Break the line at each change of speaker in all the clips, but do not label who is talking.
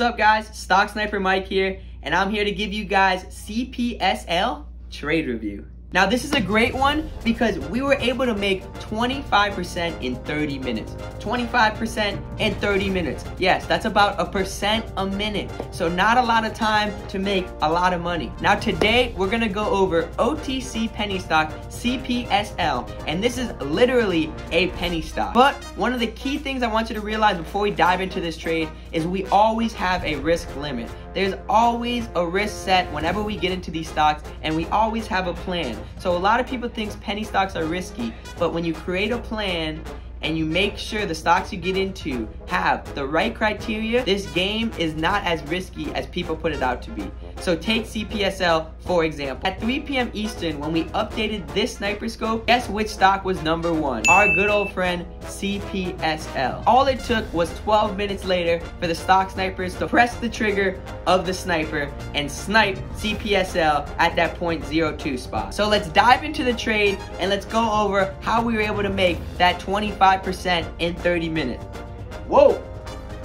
What's up guys? Stock Sniper Mike here, and I'm here to give you guys CPSL trade review. Now this is a great one because we were able to make 25% in 30 minutes. 25% in 30 minutes. Yes, that's about a percent a minute. So not a lot of time to make a lot of money. Now today we're gonna go over OTC penny stock CPSL and this is literally a penny stock. But one of the key things I want you to realize before we dive into this trade is we always have a risk limit. There's always a risk set whenever we get into these stocks and we always have a plan. So a lot of people think penny stocks are risky, but when you create a plan and you make sure the stocks you get into have the right criteria, this game is not as risky as people put it out to be. So take CPSL for example. At 3 p.m. Eastern, when we updated this sniper scope, guess which stock was number one? Our good old friend CPSL. All it took was 12 minutes later for the stock snipers to press the trigger of the sniper and snipe CPSL at that 0.02 spot. So let's dive into the trade and let's go over how we were able to make that 25% in 30 minutes. Whoa,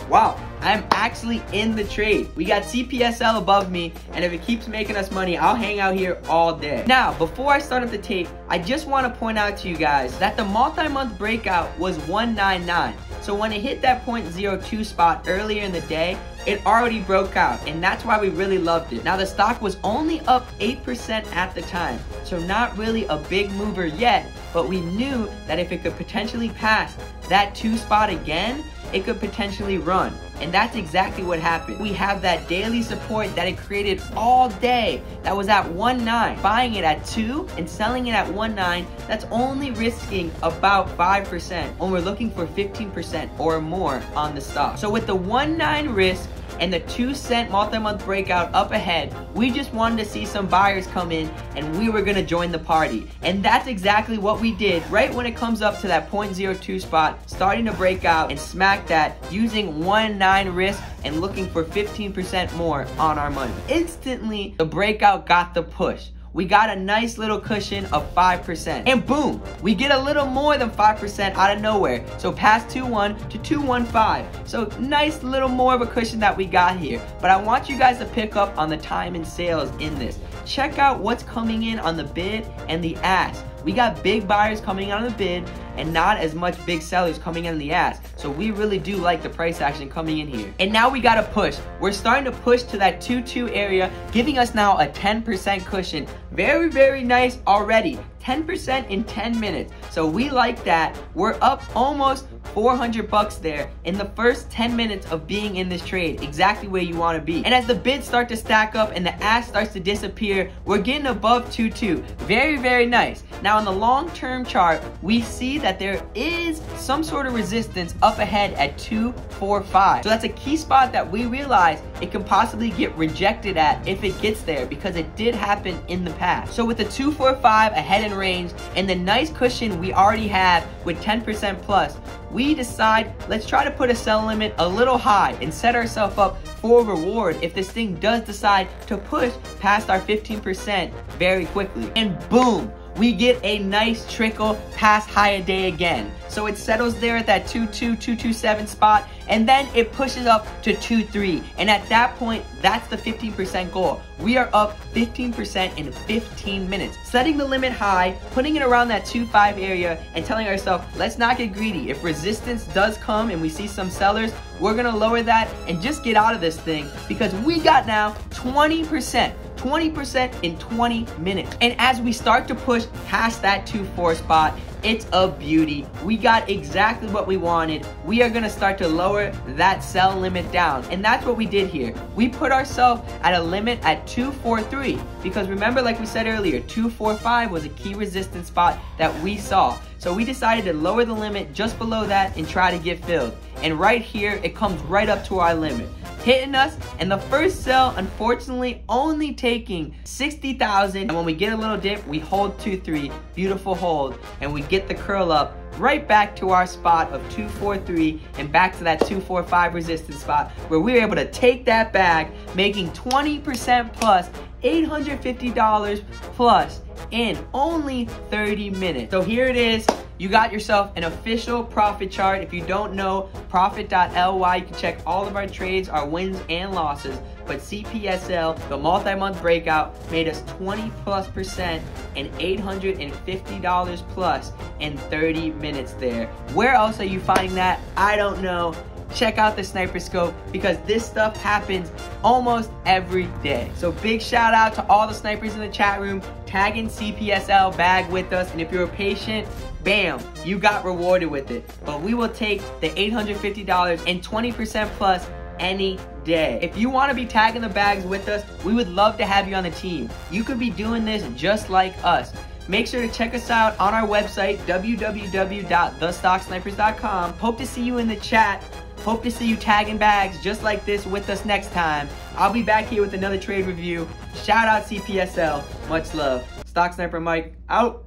wow. I'm actually in the trade. We got CPSL above me, and if it keeps making us money, I'll hang out here all day. Now, before I start up the tape, I just want to point out to you guys that the multi-month breakout was 199. So when it hit that 0.02 spot earlier in the day, it already broke out, and that's why we really loved it. Now, the stock was only up 8% at the time, so not really a big mover yet, but we knew that if it could potentially pass that two spot again, it could potentially run. And that's exactly what happened. We have that daily support that it created all day that was at 1.9. Buying it at 2 and selling it at 1.9, that's only risking about 5% when we're looking for 15% or more on the stock. So with the 1.9 risk, and the two cent multi-month breakout up ahead, we just wanted to see some buyers come in and we were gonna join the party. And that's exactly what we did right when it comes up to that 0.02 spot, starting to break out and smack that using 1-9 risk and looking for 15% more on our money. Instantly, the breakout got the push we got a nice little cushion of 5%. And boom, we get a little more than 5% out of nowhere. So past 2-1 to 2-1-5. So nice little more of a cushion that we got here. But I want you guys to pick up on the time and sales in this. Check out what's coming in on the bid and the ask. We got big buyers coming on the bid and not as much big sellers coming in the ask. So we really do like the price action coming in here. And now we got to push. We're starting to push to that 2-2 area, giving us now a 10% cushion. Very, very nice already. 10% in 10 minutes. So we like that. We're up almost 400 bucks there in the first 10 minutes of being in this trade, exactly where you want to be. And as the bids start to stack up and the ask starts to disappear, we're getting above 2-2. Very, very nice. Now on the long-term chart, we see that there is some sort of resistance up ahead at 245. So that's a key spot that we realize it can possibly get rejected at if it gets there because it did happen in the past. So with the 245 ahead in range and the nice cushion we already have with 10% plus, we decide let's try to put a sell limit a little high and set ourselves up for reward if this thing does decide to push past our 15% very quickly. And boom, we get a nice trickle past high a day again. So it settles there at that 22227 spot, and then it pushes up to 23. And at that point, that's the 15% goal. We are up 15% in 15 minutes. Setting the limit high, putting it around that 2.5 area, and telling ourselves, let's not get greedy. If resistance does come and we see some sellers, we're gonna lower that and just get out of this thing because we got now 20%. 20% in 20 minutes. And as we start to push past that 2-4 spot, it's a beauty. We got exactly what we wanted. We are gonna start to lower that sell limit down. And that's what we did here. We put ourselves at a limit at 243 because remember like we said earlier, 245 was a key resistance spot that we saw. So we decided to lower the limit just below that and try to get filled. And right here, it comes right up to our limit hitting us and the first sell unfortunately only taking 60,000 and when we get a little dip we hold 2-3 beautiful hold. And we get the curl up right back to our spot of 243 and back to that 245 resistance spot where we were able to take that bag making 20% plus $850 plus in only 30 minutes. So here it is, you got yourself an official profit chart. If you don't know, profit.ly, you can check all of our trades, our wins and losses. But CPSL, the multi-month breakout, made us 20 plus percent and $850 plus in 30 minutes there. Where else are you finding that? I don't know check out the Sniper Scope because this stuff happens almost every day. So big shout out to all the snipers in the chat room, tagging CPSL bag with us, and if you're a patient, bam, you got rewarded with it. But we will take the $850 and 20% plus any day. If you want to be tagging the bags with us, we would love to have you on the team. You could be doing this just like us. Make sure to check us out on our website, www.thestocksnipers.com. Hope to see you in the chat. Hope to see you tagging bags just like this with us next time. I'll be back here with another trade review. Shout out CPSL. Much love. Stock Sniper Mike out.